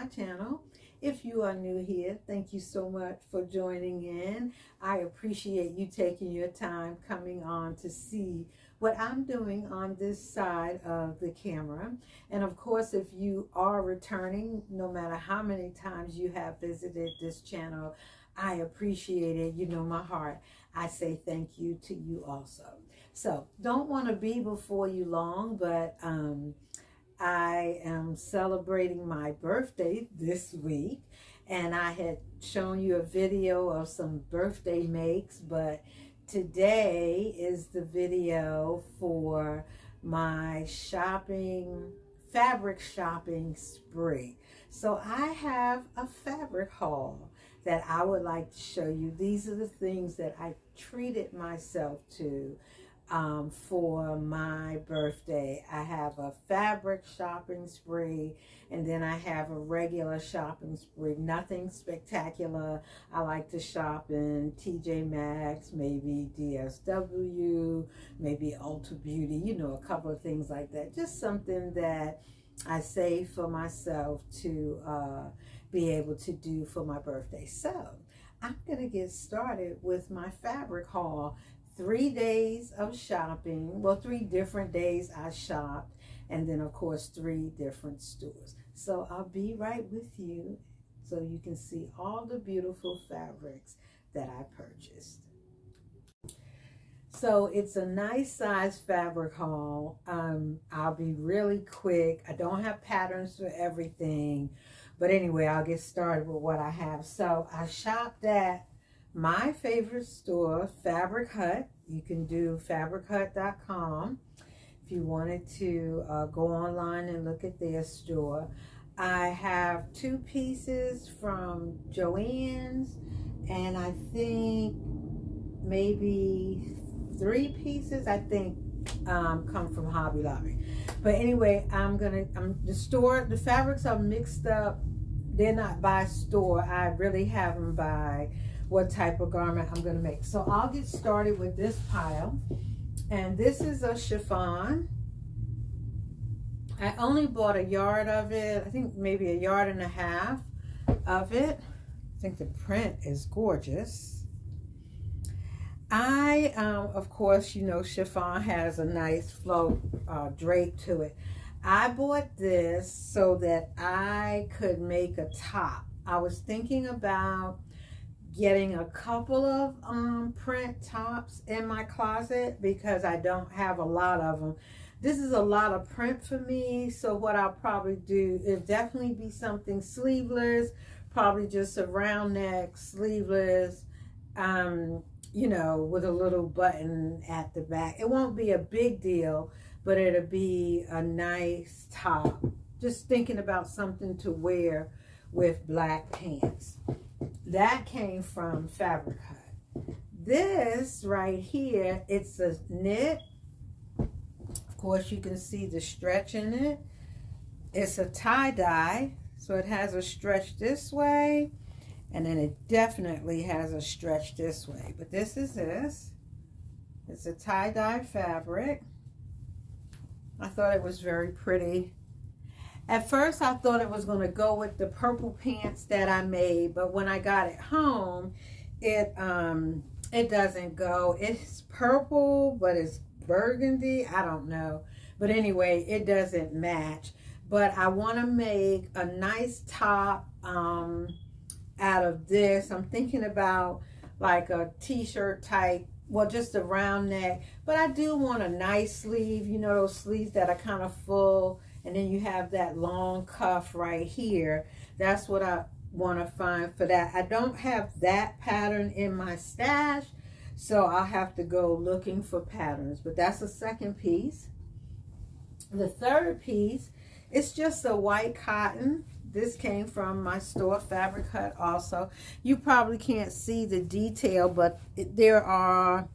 my channel. If you are new here, thank you so much for joining in. I appreciate you taking your time coming on to see what I'm doing on this side of the camera. And of course, if you are returning, no matter how many times you have visited this channel, I appreciate it. You know my heart. I say thank you to you also. So don't want to be before you long, but um, I am celebrating my birthday this week. And I had shown you a video of some birthday makes, but today is the video for my shopping, fabric shopping spree. So I have a fabric haul that I would like to show you. These are the things that I treated myself to um, for my birthday. I have a fabric shopping spree and then I have a regular shopping spree. Nothing spectacular. I like to shop in TJ Maxx, maybe DSW, maybe Ulta Beauty, you know, a couple of things like that. Just something that I save for myself to uh, be able to do for my birthday. So I'm going to get started with my fabric haul three days of shopping. Well, three different days I shopped. And then, of course, three different stores. So I'll be right with you so you can see all the beautiful fabrics that I purchased. So it's a nice size fabric haul. Um, I'll be really quick. I don't have patterns for everything. But anyway, I'll get started with what I have. So I shopped at my favorite store, Fabric Hut. You can do fabrichut.com if you wanted to uh, go online and look at their store. I have two pieces from Joann's and I think maybe three pieces I think um, come from Hobby Lobby. But anyway, I'm gonna, I'm the store, the fabrics are mixed up. They're not by store. I really have them by what type of garment I'm going to make. So I'll get started with this pile. And this is a chiffon. I only bought a yard of it. I think maybe a yard and a half of it. I think the print is gorgeous. I, um, of course, you know, chiffon has a nice flow uh, drape to it. I bought this so that I could make a top. I was thinking about getting a couple of um, print tops in my closet because I don't have a lot of them. This is a lot of print for me, so what I'll probably do is definitely be something sleeveless, probably just a round neck, sleeveless, um, you know, with a little button at the back. It won't be a big deal, but it'll be a nice top. Just thinking about something to wear with black pants. That came from Fabric Hut. This right here, it's a knit. Of course, you can see the stretch in it. It's a tie-dye, so it has a stretch this way, and then it definitely has a stretch this way. But this is this. It's a tie-dye fabric. I thought it was very pretty. At first, I thought it was going to go with the purple pants that I made, but when I got it home, it um it doesn't go. It's purple, but it's burgundy. I don't know. But anyway, it doesn't match. But I want to make a nice top um, out of this. I'm thinking about like a t-shirt type well just a round neck but I do want a nice sleeve you know those sleeves that are kind of full and then you have that long cuff right here. That's what I want to find for that. I don't have that pattern in my stash, so I'll have to go looking for patterns. But that's the second piece. The third piece, it's just a white cotton. This came from my store, Fabric Hut also. You probably can't see the detail, but there are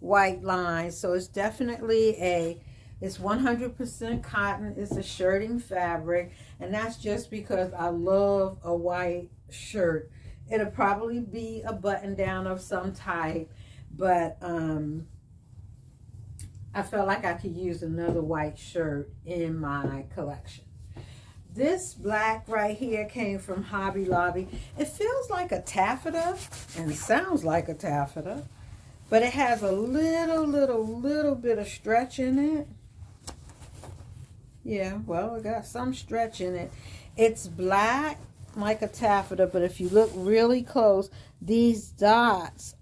white lines. So it's definitely a it's 100% cotton. It's a shirting fabric. And that's just because I love a white shirt. It'll probably be a button down of some type. But um, I felt like I could use another white shirt in my collection. This black right here came from Hobby Lobby. It feels like a taffeta and sounds like a taffeta, but it has a little, little, little bit of stretch in it. Yeah, well, it got some stretch in it. It's black like a taffeta, but if you look really close, these dots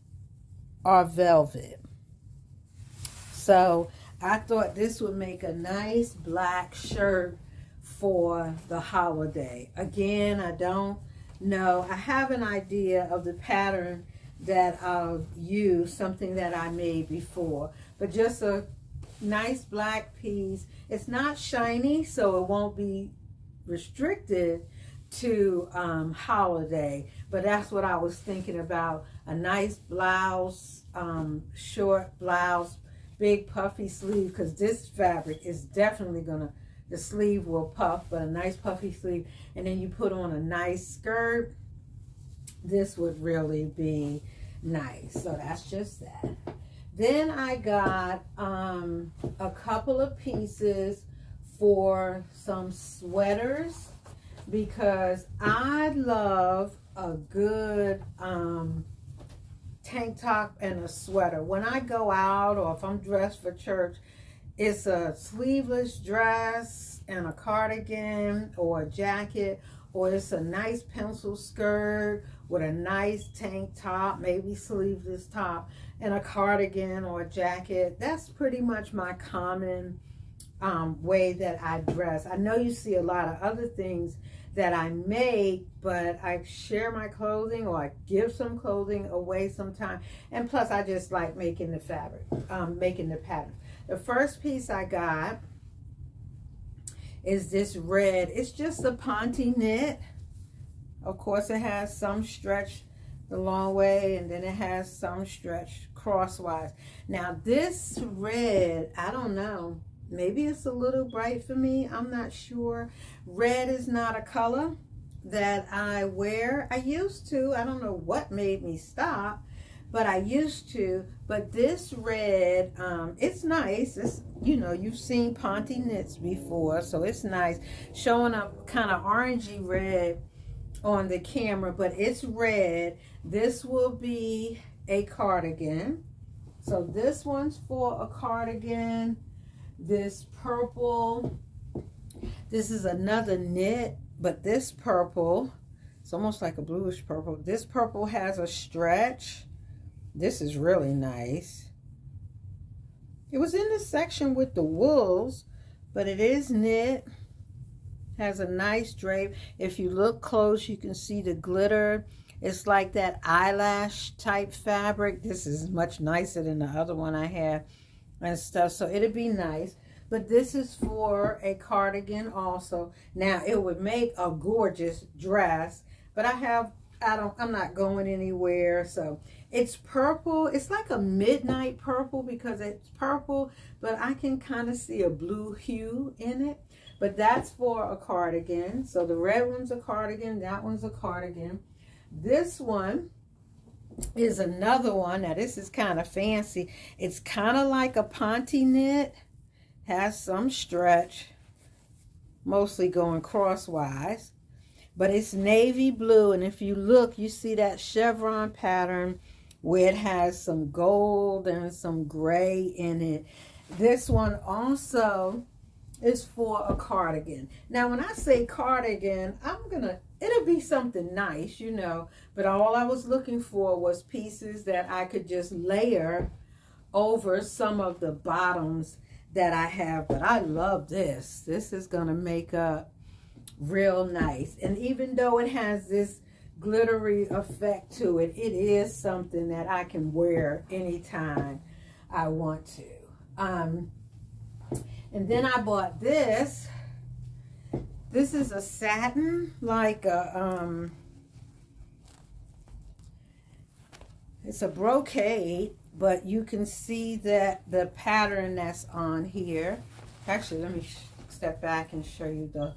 are velvet. So I thought this would make a nice black shirt for the holiday. Again, I don't know. I have an idea of the pattern that I'll use, something that I made before. But just a nice black piece. It's not shiny, so it won't be restricted to um, holiday. But that's what I was thinking about. A nice blouse, um, short blouse, big puffy sleeve, because this fabric is definitely going to the sleeve will puff, but a nice puffy sleeve. And then you put on a nice skirt. This would really be nice. So that's just that. Then I got um, a couple of pieces for some sweaters because I love a good um, tank top and a sweater. When I go out or if I'm dressed for church, it's a sleeveless dress and a cardigan or a jacket, or it's a nice pencil skirt with a nice tank top, maybe sleeveless top, and a cardigan or a jacket. That's pretty much my common um, way that I dress. I know you see a lot of other things that I make, but I share my clothing or I give some clothing away sometime. And plus, I just like making the fabric, um, making the pattern. The first piece I got is this red. It's just a Ponte knit. Of course, it has some stretch the long way, and then it has some stretch crosswise. Now, this red, I don't know. Maybe it's a little bright for me. I'm not sure. Red is not a color that I wear. I used to. I don't know what made me stop but I used to. But this red, um, it's nice. It's, you know, you've seen Ponte knits before, so it's nice. Showing up kind of orangey red on the camera, but it's red. This will be a cardigan. So this one's for a cardigan. This purple, this is another knit, but this purple, it's almost like a bluish purple. This purple has a stretch this is really nice. It was in the section with the wools, but it is knit. Has a nice drape. If you look close, you can see the glitter. It's like that eyelash type fabric. This is much nicer than the other one I have and stuff. So it'd be nice. But this is for a cardigan also. Now, it would make a gorgeous dress. But I have, I don't, I'm not going anywhere. So it's purple. It's like a midnight purple because it's purple, but I can kind of see a blue hue in it. But that's for a cardigan. So the red one's a cardigan. That one's a cardigan. This one is another one. Now this is kind of fancy. It's kind of like a Ponte knit. Has some stretch. Mostly going crosswise. But it's navy blue. And if you look, you see that chevron pattern where it has some gold and some gray in it. This one also is for a cardigan. Now, when I say cardigan, I'm going to, it'll be something nice, you know, but all I was looking for was pieces that I could just layer over some of the bottoms that I have. But I love this. This is going to make up real nice. And even though it has this glittery effect to it. It is something that I can wear anytime I want to. Um, and then I bought this. This is a satin, like a, um, it's a brocade, but you can see that the pattern that's on here. Actually, let me step back and show you the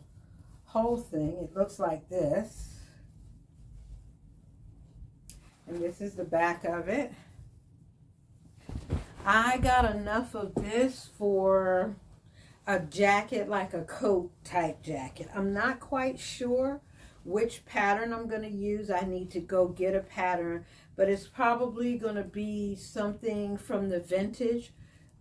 whole thing. It looks like this. And this is the back of it. I got enough of this for a jacket like a coat type jacket. I'm not quite sure which pattern I'm going to use. I need to go get a pattern, but it's probably going to be something from the vintage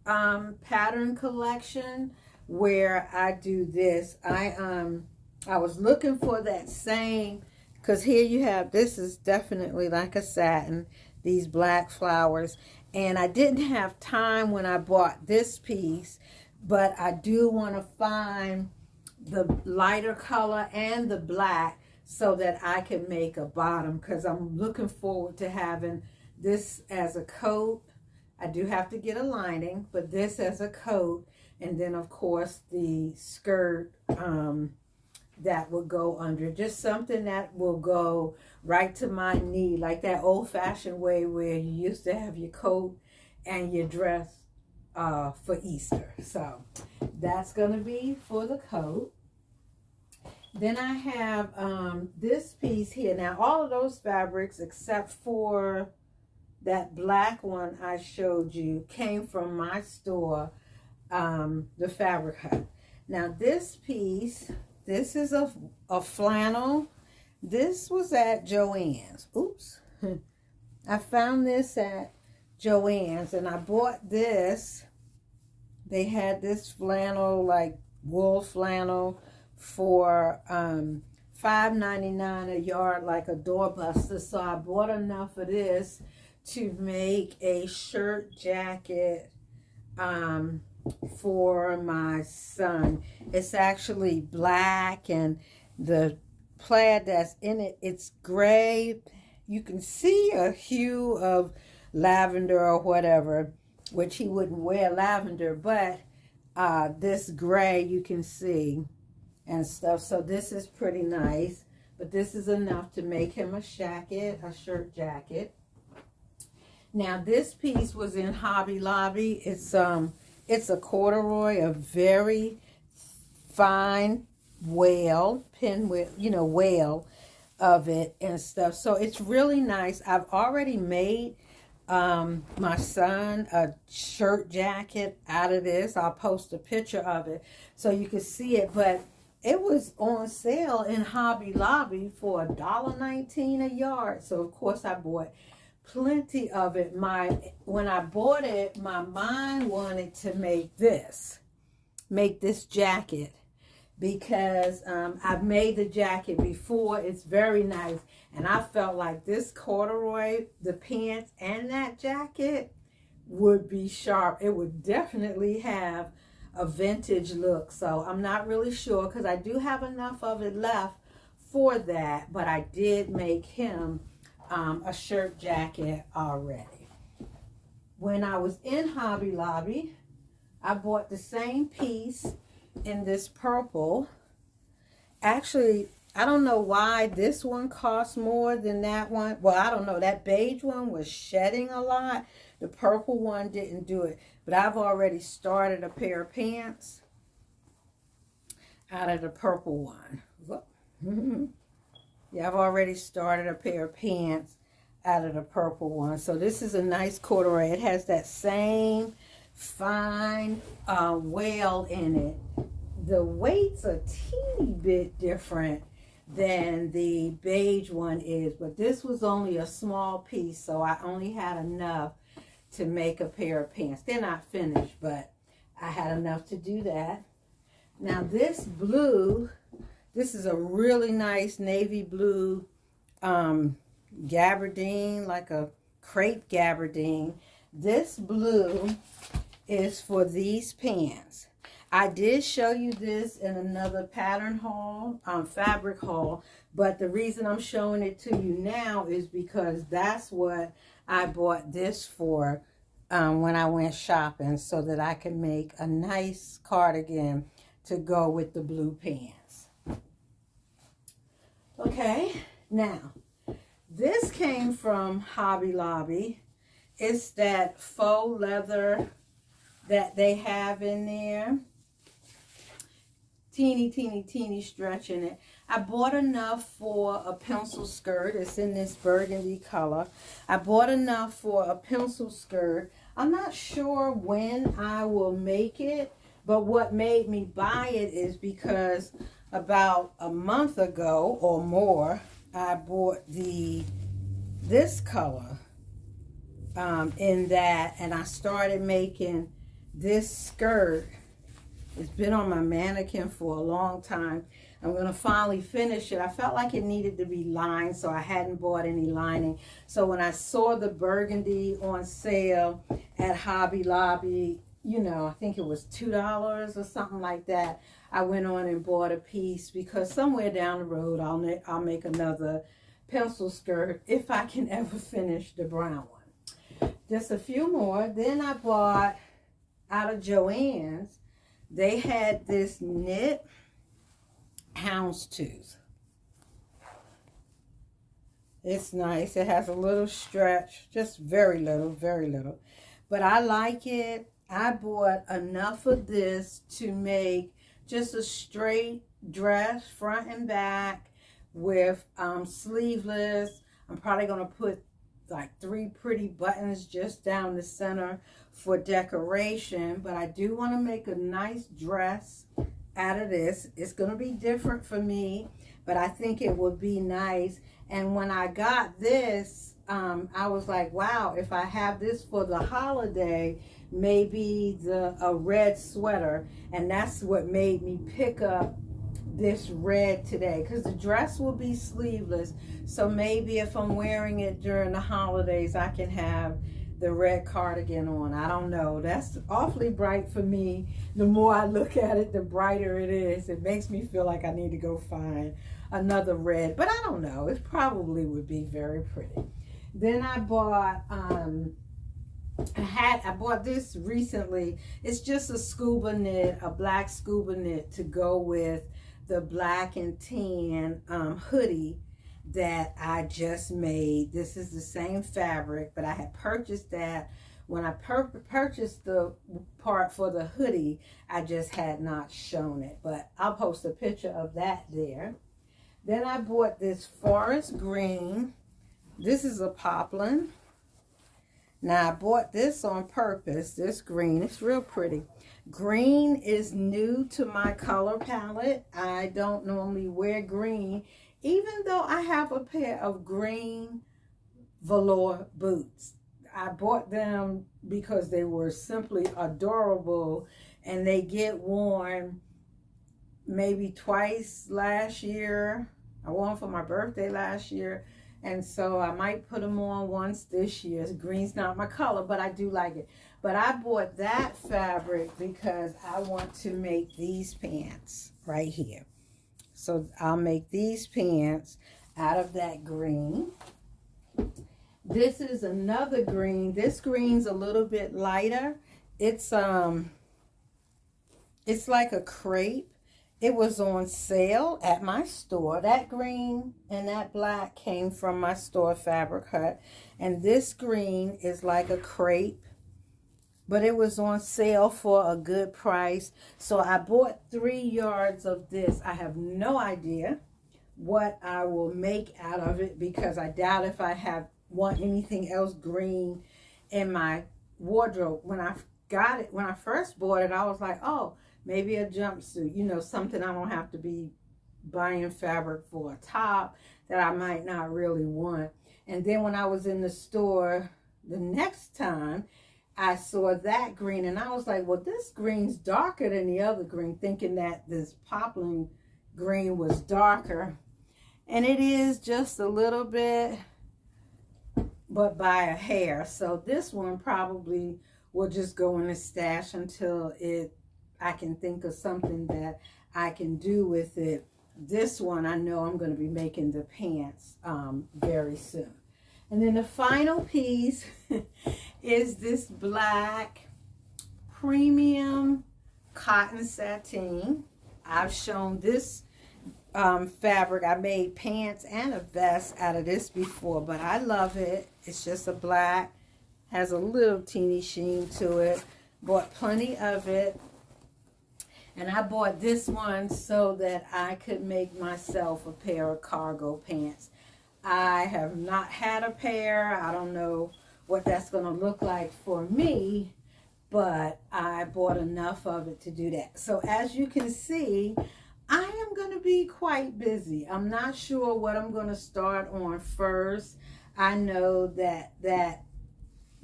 um, pattern collection where I do this. I um I was looking for that same because here you have this is definitely like a satin these black flowers and I didn't have time when I bought this piece but I do want to find the lighter color and the black so that I can make a bottom because I'm looking forward to having this as a coat. I do have to get a lining, but this as a coat. And then, of course, the skirt um, that will go under. Just something that will go right to my knee, like that old-fashioned way where you used to have your coat and your dress uh, for Easter. So that's going to be for the coat. Then I have um, this piece here. Now, all of those fabrics, except for that black one I showed you, came from my store, um, the Fabric Hut. Now, this piece, this is a, a flannel. This was at Joann's. Oops. I found this at Joann's and I bought this. They had this flannel, like wool flannel for um, $5.99 a yard, like a doorbuster. So I bought enough of this to make a shirt jacket um, for my son. It's actually black and the plaid that's in it, it's gray. You can see a hue of lavender or whatever, which he wouldn't wear lavender, but uh, this gray you can see and stuff. So this is pretty nice, but this is enough to make him a jacket, a shirt jacket. Now this piece was in Hobby Lobby. It's um, it's a corduroy, a very fine wale, pin wale, you know, wale of it and stuff. So it's really nice. I've already made um, my son a shirt jacket out of this. I'll post a picture of it so you can see it. But it was on sale in Hobby Lobby for a dollar nineteen a yard. So of course I bought plenty of it. My when I bought it, my mind wanted to make this, make this jacket because um, I've made the jacket before. It's very nice. And I felt like this corduroy, the pants, and that jacket would be sharp. It would definitely have a vintage look. So I'm not really sure because I do have enough of it left for that. But I did make him um, a shirt jacket already. When I was in Hobby Lobby, I bought the same piece in this purple. Actually, I don't know why this one costs more than that one. Well, I don't know. That beige one was shedding a lot. The purple one didn't do it. But I've already started a pair of pants out of the purple one. yeah, I've already started a pair of pants out of the purple one. So this is a nice corduroy. It has that same fine uh, wale in it. The weight's a teeny bit different than the beige one is, but this was only a small piece, so I only had enough to make a pair of pants. They're not finished, but I had enough to do that. Now this blue, this is a really nice navy blue um, gabardine, like a crepe gabardine. This blue is for these pants. I did show you this in another pattern haul, um, fabric haul, but the reason I'm showing it to you now is because that's what I bought this for um, when I went shopping so that I can make a nice cardigan to go with the blue pants. Okay, now this came from Hobby Lobby. It's that faux leather that they have in there. Teeny, teeny, teeny stretch in it. I bought enough for a pencil skirt. It's in this burgundy color. I bought enough for a pencil skirt. I'm not sure when I will make it, But what made me buy it is because about a month ago or more, I bought the this color um, in that and I started making this skirt. It's been on my mannequin for a long time. I'm going to finally finish it. I felt like it needed to be lined, so I hadn't bought any lining. So when I saw the burgundy on sale at Hobby Lobby, you know, I think it was $2 or something like that, I went on and bought a piece because somewhere down the road, I'll, I'll make another pencil skirt if I can ever finish the brown one. Just a few more. Then I bought out of Joann's, they had this knit houndstooth. It's nice. It has a little stretch, just very little, very little. But I like it. I bought enough of this to make just a straight dress, front and back, with um, sleeveless. I'm probably going to put like three pretty buttons just down the center for decoration. But I do want to make a nice dress out of this. It's going to be different for me, but I think it would be nice. And when I got this, um, I was like, wow, if I have this for the holiday, maybe the a red sweater. And that's what made me pick up this red today because the dress will be sleeveless. So maybe if I'm wearing it during the holidays, I can have the red cardigan on. I don't know. That's awfully bright for me. The more I look at it, the brighter it is. It makes me feel like I need to go find another red. But I don't know. It probably would be very pretty. Then I bought um, hat. I bought this recently. It's just a scuba knit, a black scuba knit to go with the black and tan um, hoodie that I just made. This is the same fabric, but I had purchased that. When I purchased the part for the hoodie, I just had not shown it. But I'll post a picture of that there. Then I bought this forest green. This is a poplin. Now, I bought this on purpose, this green. It's real pretty. Green is new to my color palette. I don't normally wear green even though I have a pair of green velour boots. I bought them because they were simply adorable and they get worn maybe twice last year. I wore them for my birthday last year. And so I might put them on once this year. Green's not my color, but I do like it. But I bought that fabric because I want to make these pants right here. So I'll make these pants out of that green. This is another green. This green's a little bit lighter. It's um it's like a crepe. It was on sale at my store. That green and that black came from my store Fabric Hut. And this green is like a crepe but it was on sale for a good price. So I bought three yards of this. I have no idea what I will make out of it because I doubt if I have want anything else green in my wardrobe. When I got it, when I first bought it, I was like, oh, maybe a jumpsuit, you know, something I don't have to be buying fabric for a top that I might not really want. And then when I was in the store the next time, I saw that green and I was like, well, this green's darker than the other green, thinking that this poplin green was darker. And it is just a little bit, but by a hair. So this one probably will just go in the stash until it I can think of something that I can do with it. This one, I know I'm going to be making the pants um, very soon. And then the final piece is this black premium cotton sateen. I've shown this um, fabric. I made pants and a vest out of this before, but I love it. It's just a black, has a little teeny sheen to it. Bought plenty of it. And I bought this one so that I could make myself a pair of cargo pants. I have not had a pair. I don't know what that's going to look like for me. but I bought enough of it to do that. So as you can see, I am going to be quite busy. I'm not sure what I'm going to start on first. I know that that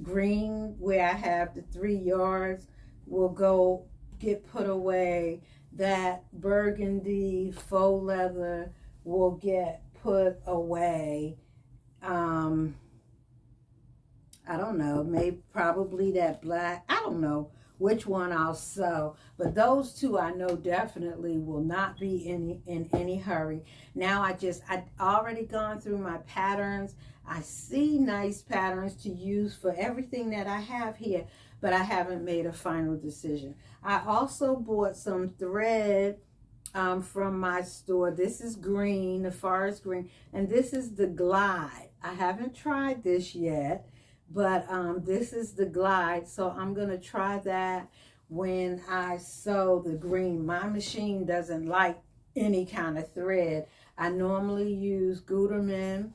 green where I have the three yards will go get put away. That burgundy faux leather will get put away. Um, I don't know, maybe probably that black. I don't know which one I'll sew. But those two I know definitely will not be in, in any hurry. Now I just, I already gone through my patterns. I see nice patterns to use for everything that I have here, but I haven't made a final decision. I also bought some thread um, from my store. This is green, the forest green, and this is the Glide. I haven't tried this yet, but um, this is the Glide, so I'm going to try that when I sew the green. My machine doesn't like any kind of thread. I normally use Gutermann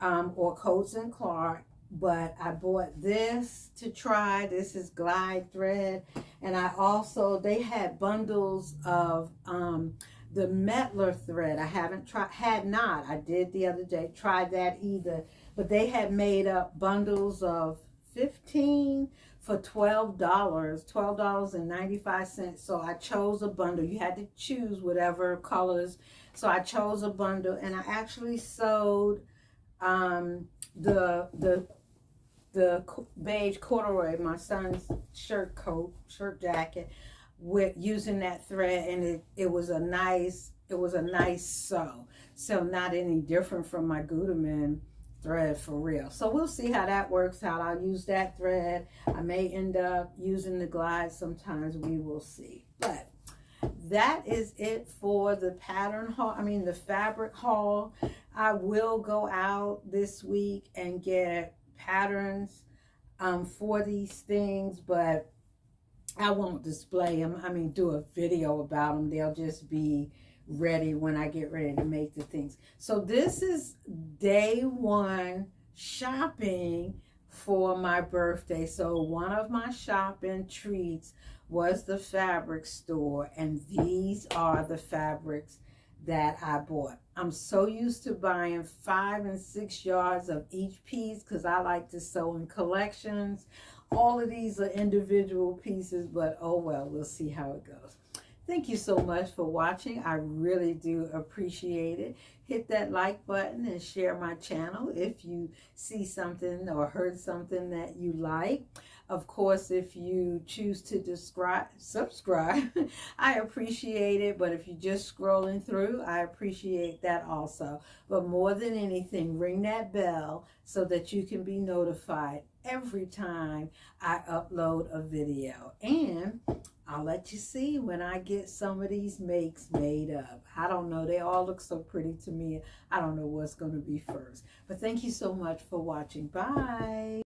um, or Coats and Clark, but I bought this to try. This is Glide thread, and I also, they had bundles of um, the Mettler thread. I haven't tried, had not. I did the other day, tried that either but they had made up bundles of 15 for $12, $12.95. So I chose a bundle. You had to choose whatever colors. So I chose a bundle and I actually sewed um, the, the, the beige corduroy, my son's shirt coat, shirt jacket, with using that thread and it, it was a nice, it was a nice sew. So not any different from my Gutermann thread for real. So we'll see how that works out. I'll use that thread. I may end up using the glide sometimes. We will see. But that is it for the pattern haul. I mean, the fabric haul. I will go out this week and get patterns um, for these things, but I won't display them. I mean, do a video about them. They'll just be ready when I get ready to make the things. So this is day one shopping for my birthday. So one of my shopping treats was the fabric store and these are the fabrics that I bought. I'm so used to buying five and six yards of each piece because I like to sew in collections. All of these are individual pieces, but oh well, we'll see how it goes. Thank you so much for watching. I really do appreciate it. Hit that like button and share my channel if you see something or heard something that you like. Of course, if you choose to describe, subscribe, I appreciate it. But if you're just scrolling through, I appreciate that also. But more than anything, ring that bell so that you can be notified every time I upload a video. And I'll let you see when I get some of these makes made up. I don't know. They all look so pretty to me. I don't know what's going to be first. But thank you so much for watching. Bye.